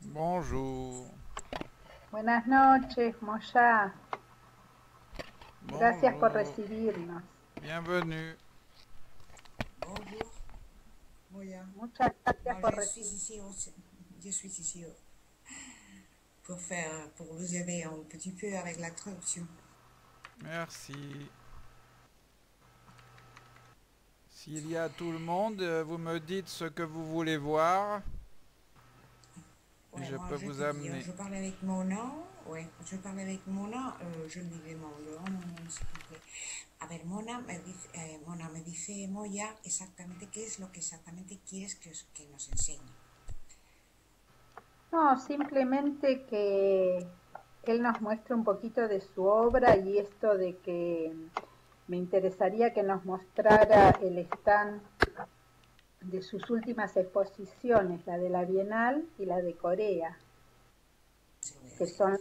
Bonjour. Buenas noches, Moya. Gracias por Bonjour. recibirnos. Bienvenue. Bonjour, Moya. Muchas gracias por je suis recibirnos. Je suis ici pour faire, pour vous aider un petit peu avec la traduction. Merci. S'il y a tout le monde, euh, vous me dites ce que vous voulez voir. Ouais, je moi, peux te vous dis, amener. Je parle avec Mona. Ouais, je parle avec Mona. euh, je lui demande, mon- s'il vous plaît. A ver, Mona me dice, eh, Mona me dice Moya exactamente qué es lo que exactamente quieres que, os- que nos enseñe. No, simplemente que él nos muestre un poquito de su obra y esto de que me interesaría que nos mostrara el stand de sus últimas exposiciones, la de la Bienal y la de Corea, que son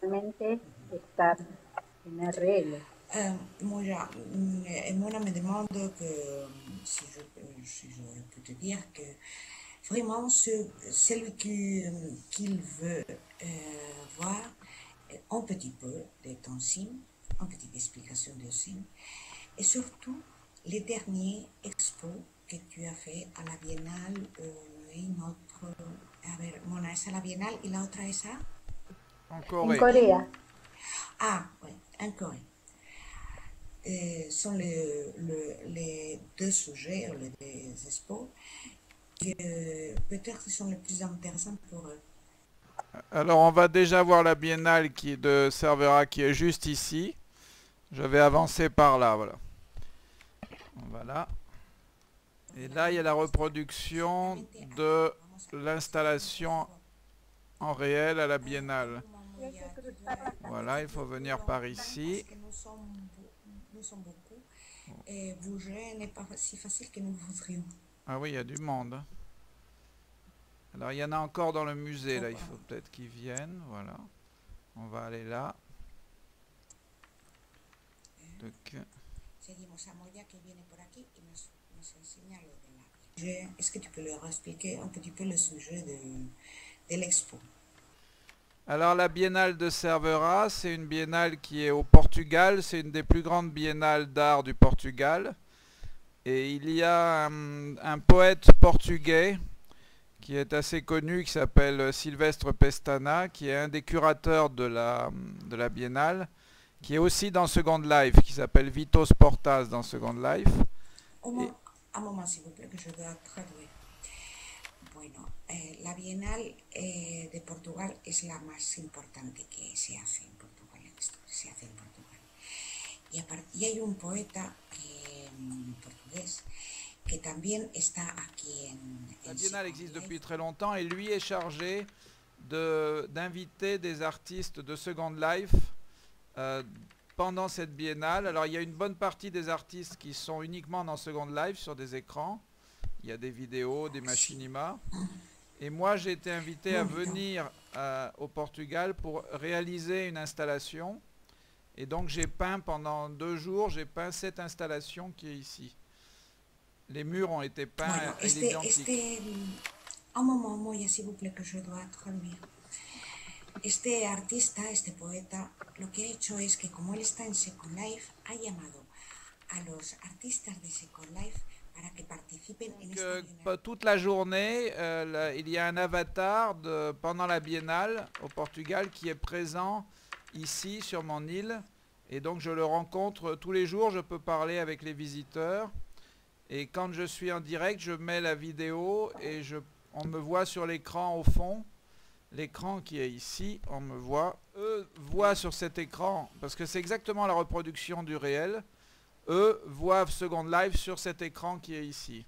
realmente estar en RL. Euh, Moya, mm, Mona me demande que mm, si je, peux- si je peux te dire que vraiment ce- celui euh, qu'il veut euh, voir euh, un petit peu de ton signe, une petite explication de signe, et surtout les derniers expos que tu as fait à la Biennale euh, et une autre. A ver, Mona, es a la Biennale y la otra es a. En En Corée. Corea, Ah, oui, en Corée. Euh, sont le- le- les deux sujets, les deux expos, qui euh, peut-être sont les plus intéressants pour eux. Alors on va déjà voir la biennale qui est de Cervera qui est juste ici. Je vais avancer par là, voilà. Voilà. Et là il y a la reproduction de l'installation en réel à la biennale. Voilà, il faut venir par ici. Ah oui, il y a du monde. hein. Alors il y en a encore dans le musée, là, il faut peut-être qu'ils viennent, voilà. On va aller là. Est-ce que tu peux leur expliquer un petit peu le sujet de, de l'expo Alors la biennale de Cervera, c'est une biennale qui est au Portugal, c'est une des plus grandes biennales d'art du Portugal. Et il y a un, un poète portugais qui est assez connu, qui s'appelle Silvestre Pestana, qui est un des curateurs de la, de la biennale, qui est aussi dans Second Life, qui s'appelle Vitos Portas dans Second Life. Un moment, s'il vous plaît, que je dois traduire. Bueno, eh, la Bienal eh, de Portugal es la más importante que se hace en Portugal, se hace en Portugal. Y, y hay un poeta mm, portugués que también está aquí en... La existe depuis très longtemps et lui est chargé de- d'inviter des artistes de Second Life euh, pendant cette biennale. Alors il y a une bonne partie des artistes qui sont uniquement dans Second Life sur des écrans. Il y a des vidéos, des machinima. Et moi j'ai été invité à venir euh, au Portugal pour réaliser une installation. Et donc j'ai peint pendant deux jours, j'ai peint cette installation qui est ici. Les murs ont été peints Bueno, este, l'identique. este, un moment, Moya, s'il vous plaît, que je dois traduire. Este artista, este poeta, lo que ha hecho es que como él está en Second Life, ha llamado a los artistas de Second Life para que participen en Donc, esta euh, toute la journée, euh, là, il y a un avatar de, pendant la biennale au Portugal qui est présent ici sur mon île. Et donc je le rencontre tous les jours, je peux parler avec les visiteurs. Et quand je suis en direct, je mets la vidéo et je, on me voit sur l'écran au fond. L'écran qui est ici, on me voit. Eux voient sur cet écran, parce que c'est exactement la reproduction du réel. Eux voient Second Life sur cet écran qui est ici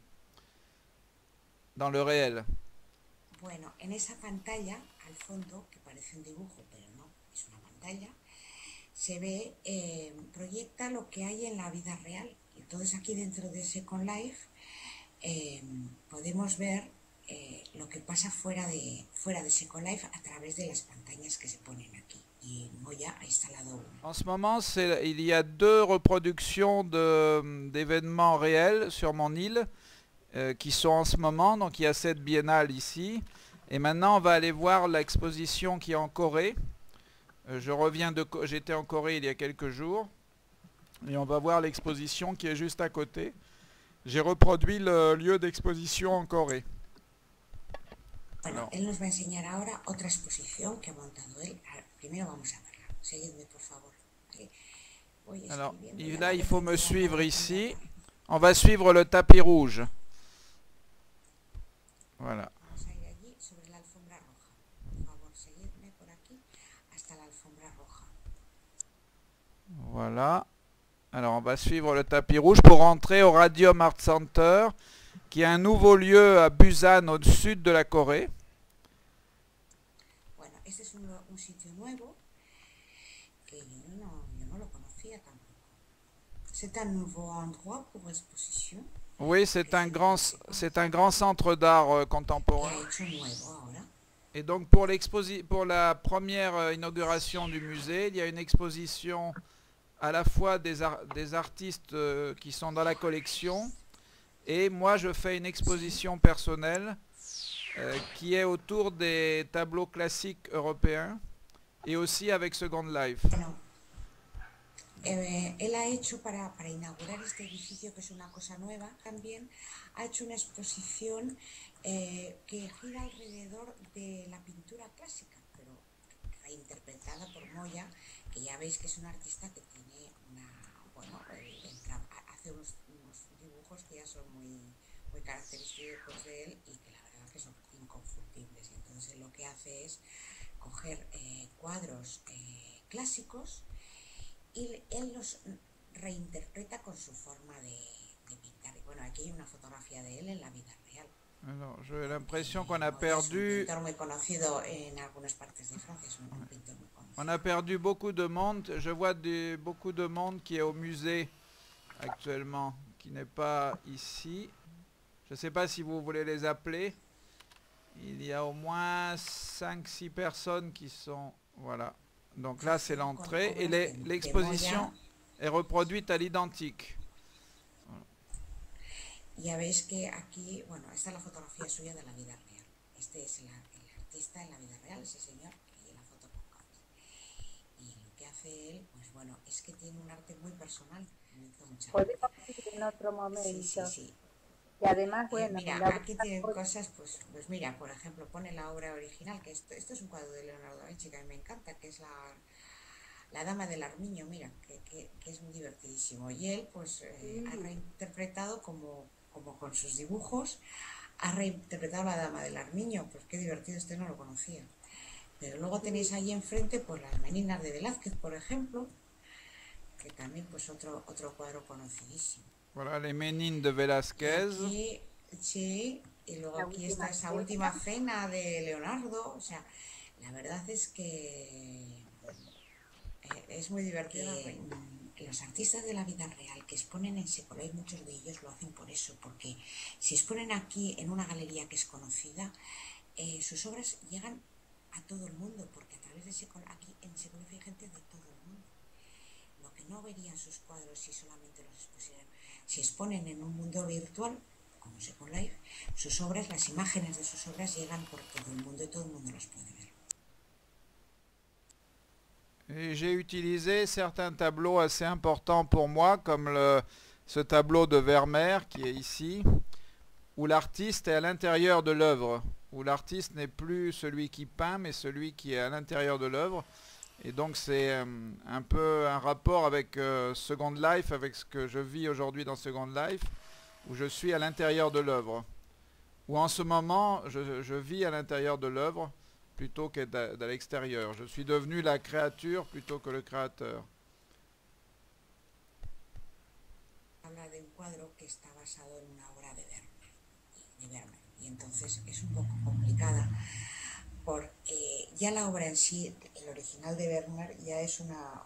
dans le réel. Bueno, en esa pantalla, al fondo, que parece un dibujo, pero no, es una pantalla, se ve, eh, proyecta lo que hay en la vida real. Entonces aquí dentro de Second Life eh, podemos ver En ce moment, il y a deux reproductions d'événements réels sur mon île euh, qui sont en ce moment. Donc il y a cette biennale ici. Et maintenant, on va aller voir l'exposition qui est en Corée. Euh, je reviens de... J'étais en Corée il y a quelques jours. Et on va voir l'exposition qui est juste à côté. J'ai reproduit le lieu d'exposition en Corée. Bueno, él nos va a enseñar ahora otra exposición que ha montado él. Primero vamos a verla. Seguidme, por favor. Alors, là, il faut me suivre ici. On va suivre le tapis rouge. Voilà. Voilà. Alors on va suivre le tapis rouge pour rentrer au Radium Art Center, qui est un nouveau lieu à Busan, au sud de la Corée. Tampoco. C'est un nouveau endroit pour exposition. Oui, c'est un grand, c'est un grand centre d'art euh, contemporain. Et donc pour, pour la première euh, inauguration du musée, il y a une exposition à la fois des, des artistes euh, qui sont dans la collection et moi je fais une exposition personnelle euh, qui est autour des tableaux classiques européens et aussi avec Second Life. Eh, él ha hecho para, para inaugurar este edificio, que es una cosa nueva, también ha hecho una exposición eh, que gira alrededor de la pintura clásica, pero reinterpretada por Moya, que ya veis que es un artista que tiene una, bueno, hace unos, dibujos que ya son muy, muy característicos de él y que la verdad que son inconfundibles. Entonces lo que hace es coger eh, cuadros eh, clásicos y él los reinterpreta con su forma de, de pintar. Y bueno, aquí hay una fotografía de él en la vida real. Alors, j'ai l'impression qu'on a perdu. On a perdu beaucoup de monde. Je vois beaucoup de monde qui est au musée actuellement, qui n'est pas ici. Je ne sais pas si vous voulez les appeler. Il y a au moins 5-6 personnes qui sont... Voilà. Donc là, c'est l'entrée. Et l'exposition est reproduite à l'identique. Ya veis que aquí, bueno, esta es la fotografía suya de la vida real. Este es el, el artista en la vida real, ese señor, hace él, pues bueno, es que tiene un arte muy personal. Podemos ir en otro momento. Sí, sí, sí. Y además, eh, bueno, eh, mira, aquí tienen cosas, pues, pues mira, por ejemplo, pone la obra original, que esto, esto es un cuadro de Leonardo da Vinci que a mí me encanta, que es la, la Dama del Armiño, mira, que, que, que es muy divertidísimo. Y él, pues, eh, sí. ha reinterpretado como como con sus dibujos, ha reinterpretado la Dama del Armiño, pues qué divertido, este no lo conocía. Pero luego tenéis ahí enfrente pues las Meninas de Velázquez, por ejemplo, que también pues otro, otro cuadro conocidísimo. Voilà, les Ménines de Velázquez. Aquí, sí, y luego la aquí está esa última cena de Leonardo, o sea, la verdad es que eh, es muy divertido los artistas de la vida real que exponen en Secolay, muchos de ellos lo hacen por eso, porque si exponen aquí en una galería que es conocida, eh, sus obras llegan a todo el mundo, porque a través de Secolay, aquí en Secolay hay gente de todo el mundo. Lo que no verían sus cuadros si solamente los expusieran, si exponen en un mundo virtual, como Second Life, sus obras, las imágenes de sus obras llegan por todo el mundo y todo el mundo las puede ver. J'ai utilisé certains tableaux assez importants pour moi, comme le, ce tableau de Vermeer qui est ici, où l'artiste est à l'intérieur de l'œuvre, où l'artiste n'est plus celui qui peint, mais celui qui est à l'intérieur de l'œuvre. Et donc c'est euh, un peu un rapport avec euh, Second Life, avec ce que je vis aujourd'hui dans Second Life, où je suis à l'intérieur de l'œuvre. Où en ce moment, je, vis à l'intérieur de l'œuvre, plutôt de l'extérieur. Je suis devenu la créature plutôt que le créateur. Entonces es un poco complicada porque ya la obra en sí, el original de Vermeer, ya es una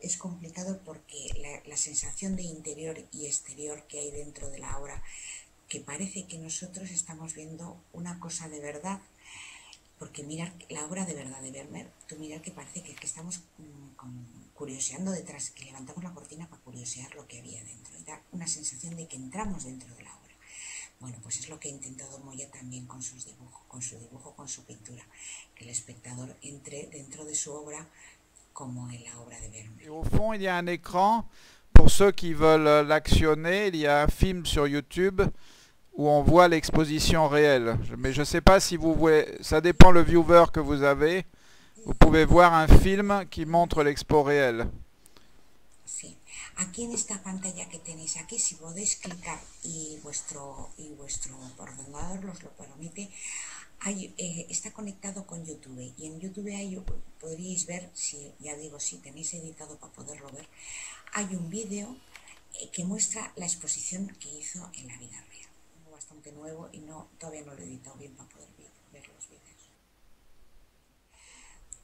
es complicado porque la, sensación de interior y exterior que hay dentro de la obra, que parece que nosotros estamos viendo una cosa de verdad porque mirar la obra de verdad de Vermeer, tú mirar que parece que, estamos um, curioseando detrás, que levantamos la cortina para curiosear lo que había dentro y da una sensación de que entramos dentro de. Bueno, pues es lo que ha intentado Moya también con sus dibujos, con su dibujo, con su pintura, que el espectador entre dentro de su obra como en la obra de Vermeer. Et au fond, il y a un écran. Pour ceux qui veulent l'actionner, il y a un film sur YouTube où on voit l'exposition réelle. Mais je ne sais pas si vous voulez... Ça dépend le viewer que vous avez. Vous pouvez voir un film qui montre l'expo réelle. Sí. Aquí en esta pantalla que tenéis aquí, si podéis clicar y vuestro y vuestro ordenador os lo permite, eh, está conectado con YouTube y en YouTube hay, podríais ver, si ya digo, si tenéis editado para poderlo ver, hay un vídeo eh, que muestra la exposición que hizo en la vida real. Bastante nuevo y no todavía no lo he editado bien para poder ver los vídeos.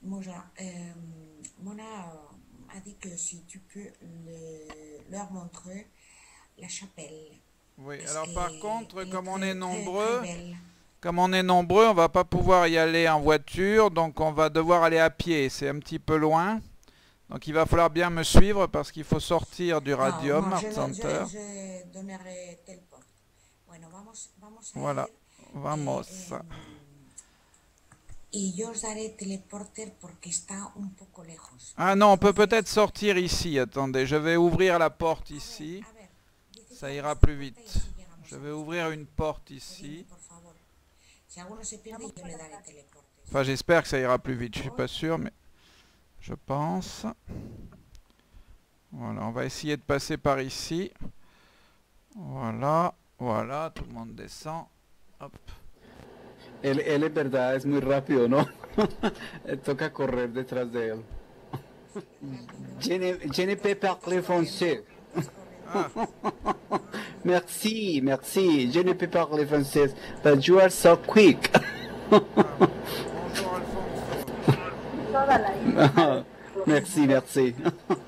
Mona, euh, Mona a dit que si tu peux le- leur montrer la chapelle. Oui, alors par contre, comme on est nombreux, comme on est nombreux, on va pas pouvoir y aller en voiture, donc on va devoir aller à pied. C'est un petit peu loin. Donc il va falloir bien me suivre parce qu'il faut sortir du Radium no, Art je, je- Center. je donnerai tel porte. Bueno, vamos, vamos a Voilà. Vamos. eh, y yo os daré teleporter porque está un poco lejos. Ah non, on peut peut-être sortir ici. Attendez, je vais ouvrir la porte ici. Ça ira plus vite. Je vais ouvrir une porte ici. Enfin, j'espère que ça ira plus vite. Je suis pas sûr, mais je pense. Voilà, on va essayer de passer par ici. Voilà, voilà, tout le monde descend. Hop. Él, él es verdad, es muy rápido, ¿no? Toca correr detrás de él. Je ne, je ne peux parler français. Ah, Merci, merci. Je ne peux parler français. But you are so quick. isla. merci, merci.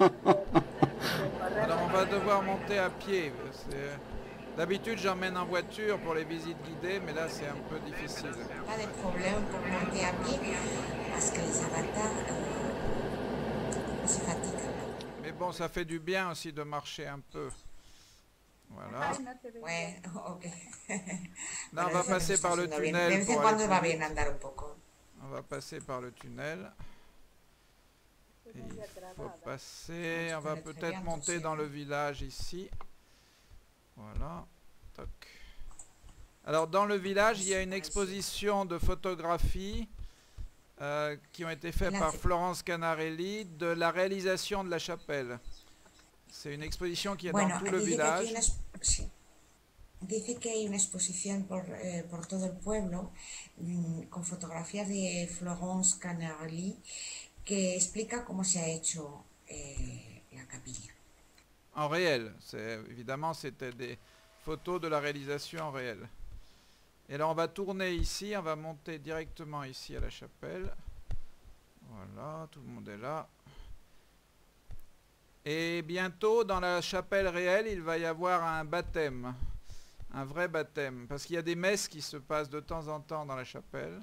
Alors on va devoir monter à pied. D'habitude j'emmène en voiture pour les visites guidées, mais là c'est un peu difficile. Pas de problème pour monter à pied parce que les avatars euh, se fatiguent. Mais bon, ça fait du bien aussi de marcher un peu. Voilà. Ouais, ok. Là on va passer par le tunnel pour aller plus vite. On va passer par le tunnel. Et il faut passer, on va peut-être monter dans le village ici. Voilà. Toc. Alors dans le village, il y a une exposition de photographies euh, qui ont été faites par Florence Canarelli de la réalisation de la chapelle. C'est une exposition qui est Bueno, dans tout le village. dice que hay una exposición por, eh, por todo el pueblo mm, con fotografías de Florence Canarelli que explica cómo se ha hecho eh, la capilla. En réel. Évidemment c'était des photos de la réalisation en réel. Et là on va tourner ici, on va monter directement ici à la chapelle. Voilà, tout le monde est là. Et bientôt dans la chapelle réelle, il va y avoir un baptême. Un vrai baptême. Parce qu'il y a des messes qui se passent de temps en temps dans la chapelle.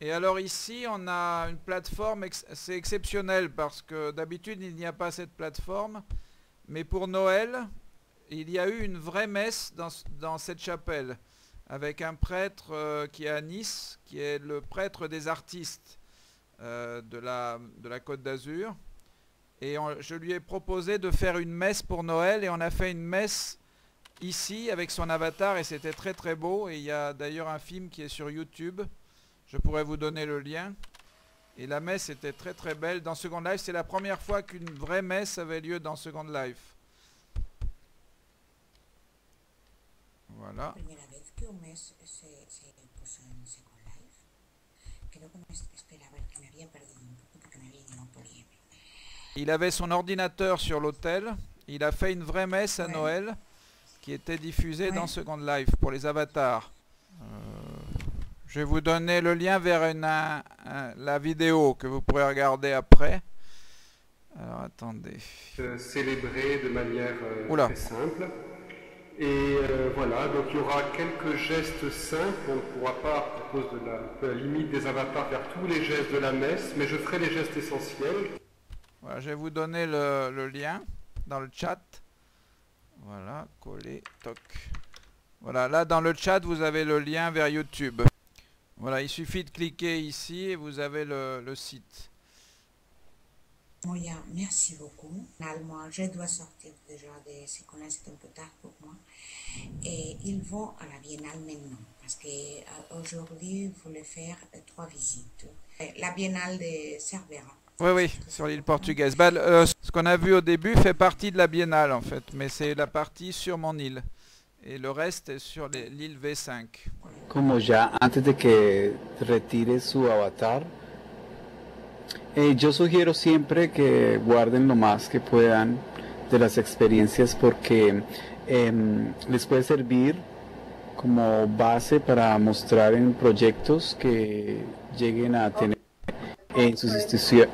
Et alors ici, on a une plateforme, c'est exceptionnel parce que d'habitude, il n'y a pas cette plateforme. Mais pour Noël, il y a eu une vraie messe dans, ce- dans cette chapelle avec un prêtre euh, qui est à Nice, qui est le prêtre des artistes euh, de, la, Côte d'Azur. Et je lui ai proposé de faire une messe pour Noël et on a fait une messe ici avec son avatar et c'était très très beau. Et il y a d'ailleurs un film qui est sur YouTube. Je pourrais vous donner le lien. Et la messe était très très belle. Dans Second Life, c'est la première fois qu'une vraie messe avait lieu dans Second Life. Voilà. Il avait son ordinateur sur l'hôtel. Il a fait une vraie messe à Ouais. Noël qui était diffusée dans. Second Life pour les avatars. Je vais vous donner le lien vers une, un- un- la vidéo que vous pourrez regarder après. Alors attendez. euh, célébrer de manière euh, très simple. Et euh, voilà, donc il y aura quelques gestes simples. On ne pourra pas, à cause de la, de la limite des avatars, faire tous les gestes de la messe, mais je ferai les gestes essentiels. Voilà, je vais vous donner le, le lien dans le chat. Voilà, coller, toc. Voilà, là dans le chat, vous avez le lien vers YouTube. Voilà, il suffit de cliquer ici et vous avez le, le site. Moya, merci beaucoup. Finalement, je dois sortir déjà de ce qu'on c'est un peu tard pour moi. Et ils vont à la Biennale maintenant, parce qu'aujourd'hui, vous voulez faire euh, trois visites. Euh, La Biennale de Cervera. Oui, oui, sur l'île portugaise. Bah, euh, ce qu'on a vu au début fait partie de la biennale en fait, mais c'est la partie sur mon île. Et le reste est sur l'île V5. como ya antes de que retire su avatar. eh, yo sugiero siempre que guarden lo más que puedan de las experiencias porque em, les puede servir como base para mostrar en proyectos que lleguen a tener en sus,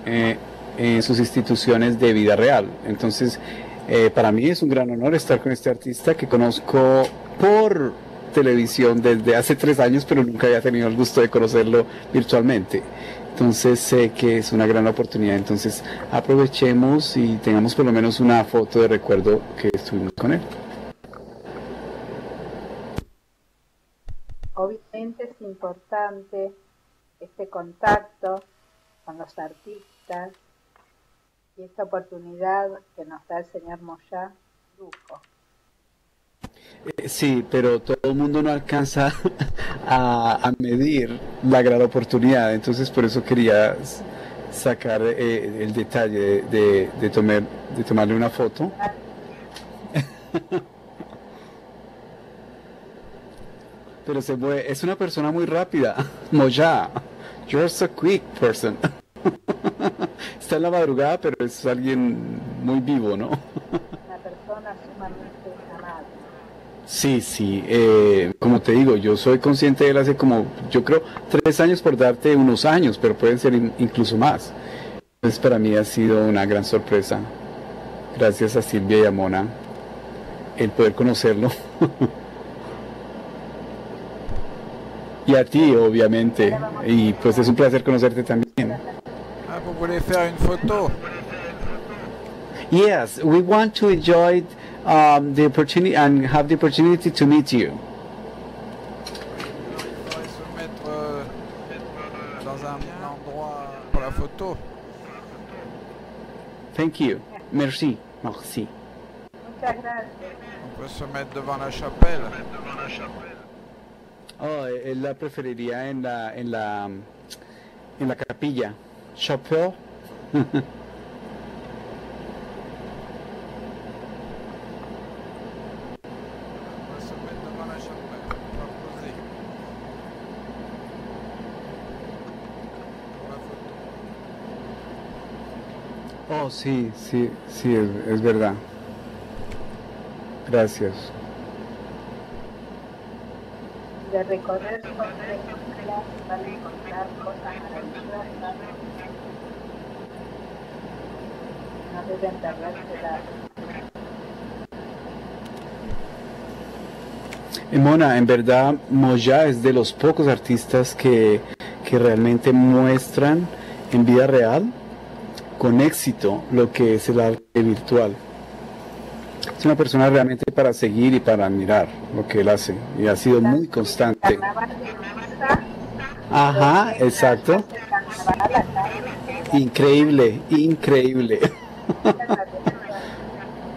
eh, en sus instituciones de vida real. Entonces, eh, para mí es un gran honor estar con este artista que conozco por televisión desde hace tres años, pero nunca había tenido el gusto de conocerlo virtualmente. Entonces sé que es una gran oportunidad. Entonces aprovechemos y tengamos por lo menos una foto de recuerdo que estuvimos con él. Obviamente es importante este contacto con los artistas y esta oportunidad que nos da el señor Moya, lujo. Eh, Sí, pero todo el mundo no alcanza a, a medir la gran oportunidad, entonces por eso quería sacar eh, el detalle de, de, de tomar, de tomarle una foto. Pero se mueve, es una persona muy rápida, Moya, you're so quick person. Está en la madrugada, pero es alguien muy vivo, ¿no? Una persona sumamente amable. Sí, sí, eh, como te digo, yo soy consciente de él hace como, yo creo, tres años por darte unos años, pero pueden ser in- incluso más. Entonces para mí ha sido una gran sorpresa, gracias a Silvia y a Mona, el poder conocerlo. y a ti, obviamente, y pues es un placer conocerte también. Voulez faire une photo Yes, we want to enjoy um, the opportunity and have the opportunity to meet you. Il faudrait se mettre euh, dans un endroit pour la photo. Thank you. Merci. Merci. On peut se mettre devant la chapelle. Oh, él la preferiría en la en la en la capilla. Chapelle. On va se mettre devant la chapelle. On va poser. Pour la photo. Oh, sí, sí, sí, es, es verdad. Gracias. De recorrer sus Mona, en verdad, Moya es de los pocos artistas que, que realmente muestran en vida real con éxito lo que es el arte virtual. Es una persona realmente para seguir y para admirar lo que él hace y ha sido muy constante. Ajá, exacto. Increíble, increíble.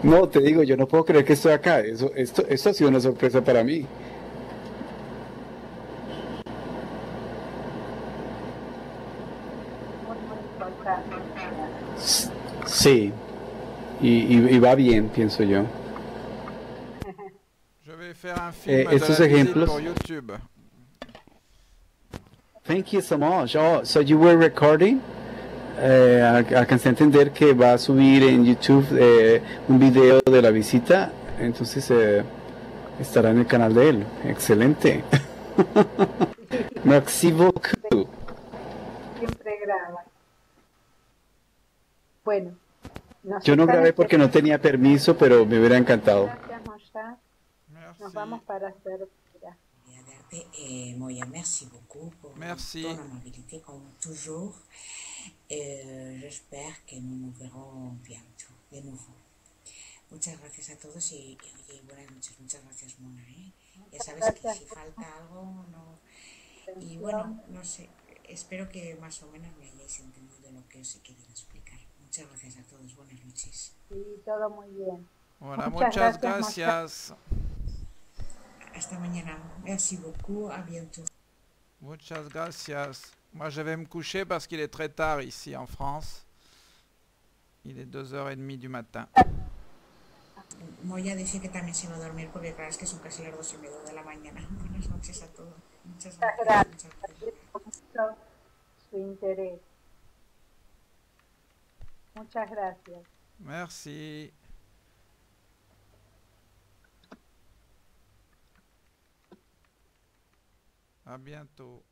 No, te digo, yo no puedo creer que estoy acá. Eso, esto, esto ha sido una sorpresa para mí. Sí, y, y- y va bien, pienso yo. Eh, estos ejemplos-. Thank you so much. Oh, so you were recording? Eh, al- alcancé a entender que va a subir en YouTube eh, un video de la visita, entonces eh, estará en el canal de él. Excelente. Merci beaucoup. Siempre graba. Bueno. Yo no grabé porque no tenía permiso, pero me hubiera encantado. Gracias. Nos vamos para hacer. Verte et Moya, merci beaucoup pour Merci. ton amabilité comme toujours. Euh, J'espère que nous nous verrons bientôt de nouveau. Muchas gracias a todos y, y, oye, buenas noches. Muchas gracias, Mona. ¿eh? Ya sabes que si falta algo, no. Y bueno, no sé, espero que más o menos me hayáis entendido lo que os he querido explicar. Muchas gracias a todos, buenas noches. Sí, todo muy bien. Voilà, Muchas muchas gracias, gracias. Hasta mañana. Merci beaucoup, à bientôt. Muchas gracias. Moi, je vais me coucher parce qu'il est très tard ici en France. Il est 2h30 du matin. Moya dice que también se va a dormir porque claro es que son casi las dos y media de la mañana. Buenas noches a todos. Muchas gracias. Muchas gracias. Su interés. Muchas gracias. Merci. À bientôt.